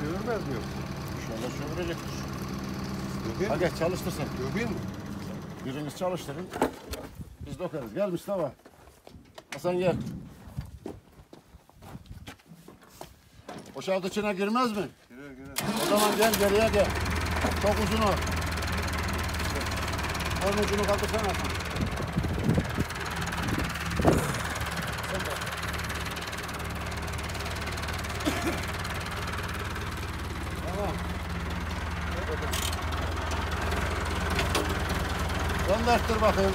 Çevirmez mi yoksa? İnşallah çevirecektir. Göbin Ha mi? çalıştırsın. Göbin mi? Biriniz çalıştırın. Biz dokarız. Gel Mustafa. Hasan gel. Boşalt içine girmez mi? Girer girer. O zaman gel geriye gel. Çok uzun o. Onun ucunu kaldırsana. Sen de. Tamam. Gönderttir bakayım.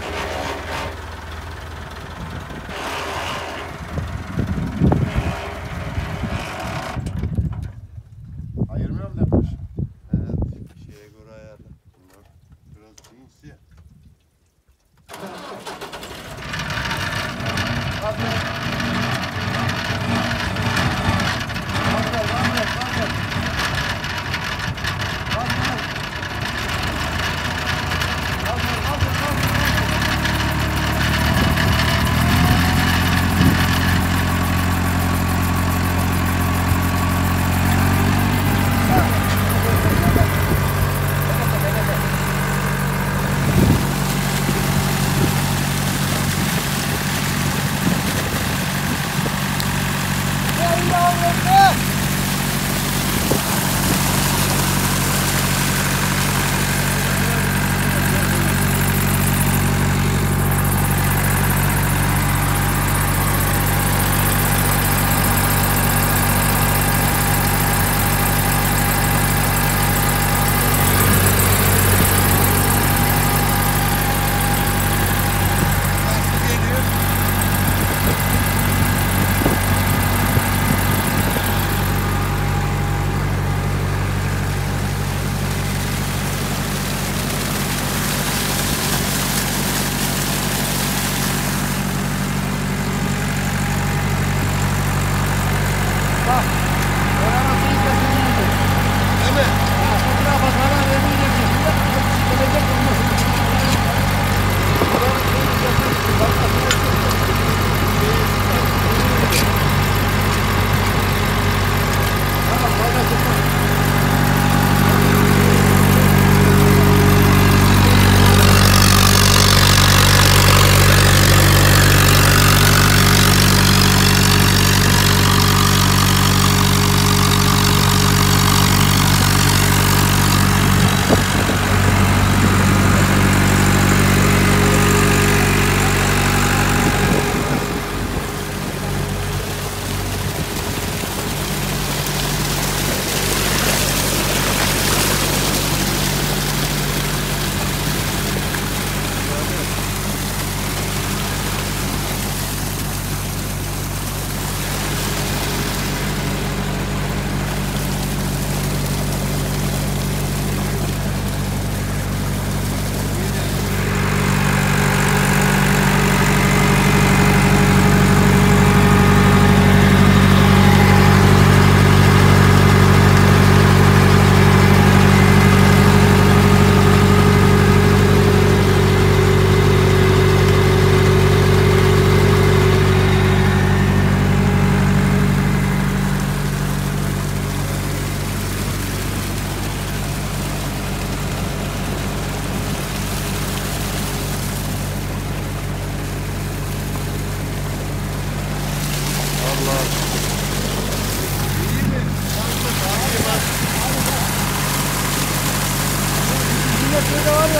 が通が悪い。